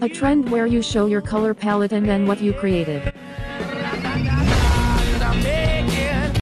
A trend where you show your color palette and then what you created.